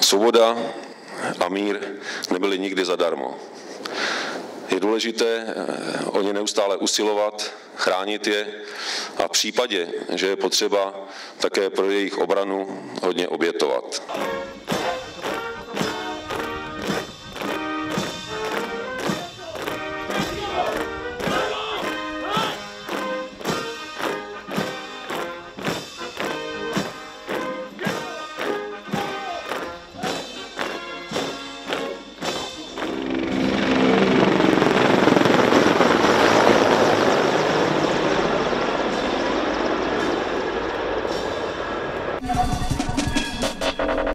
Svoboda a mír nebyly nikdy zadarmo. Je důležité eh, o ně neustále usilovat, chránit je a v případě, že je potřeba také pro jejich obranu hodně obětovat.